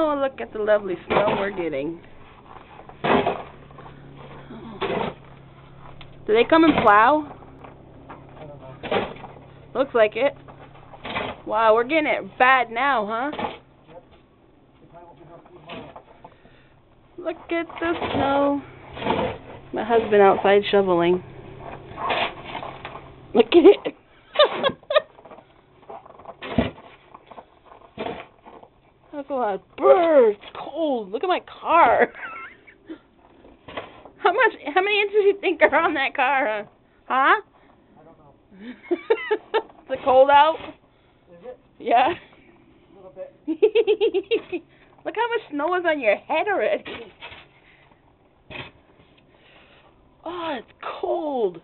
Oh, look at the lovely snow we're getting. Do they come and plow? Looks like it. Wow, we're getting it bad now, huh? Look at the snow. My husband outside shoveling. Look at it. Lot birds. It's cold. Look at my car. How much? How many inches do you think are on that car? Huh? I don't know. Is it cold out? Is it? Yeah. A little bit. Look how much snow is on your head already. Oh, it's cold.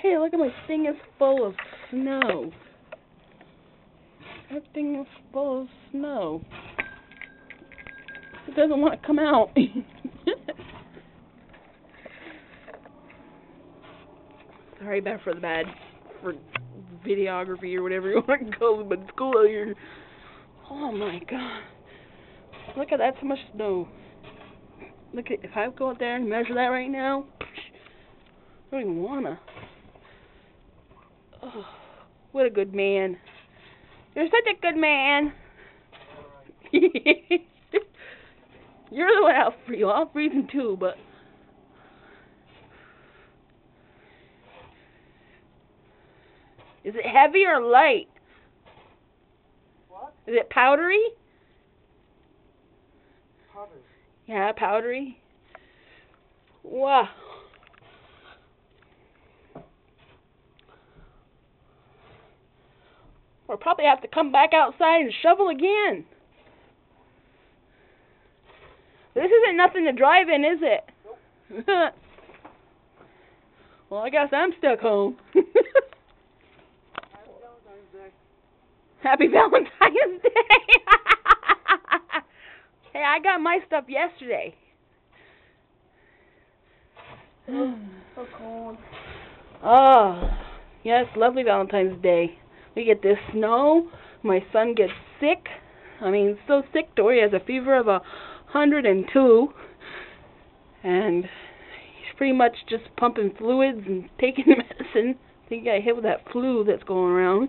Hey, look at my thing is full of snow. That thing is full of snow. It doesn't want to come out. Sorry, bad for the bad, for videography or whatever you want to call it, but it's cool out here. Oh my god. Look at that, so much snow. Look at, if I go out there and measure that right now, I don't even wanna. Oh, what a good man. You're such a good man. You're the one I'll freeze. I'll freeze him too, but. Is it heavy or light? What? Is it powdery? Powder. Yeah, powdery. Wow. We'll probably have to come back outside and shovel again. This isn't nothing to drive in, is it? Nope. well, I guess I'm stuck home. Happy Valentine's Day. hey, I got my stuff yesterday. Oh, so cold. Oh, yes, lovely Valentine's Day. We get this snow. My son gets sick. I mean, so sick he has a fever of a hundred and two, and he's pretty much just pumping fluids and taking medicine. I think he got hit with that flu that's going around.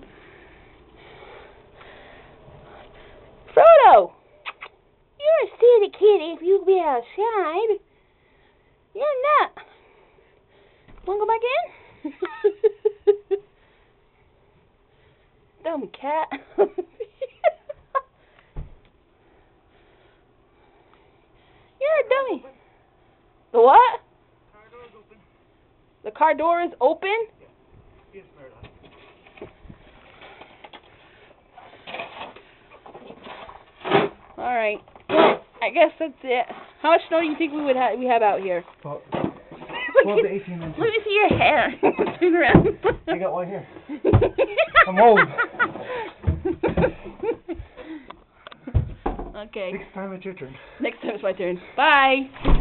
Frodo, you're a silly kitty if you be outside. You're not. Wanna go back in? Dumb cat. You're a dummy. The what? Car open. The car door is open? Yes, Meredith. Alright. Well, I guess that's it. How much snow do you think we would ha- we have out here? Look 12 to 18 inches. Let me see your hair. Turn around. I got one here. I'm old. Okay. Next time it's your turn. Next time it's my turn. Bye.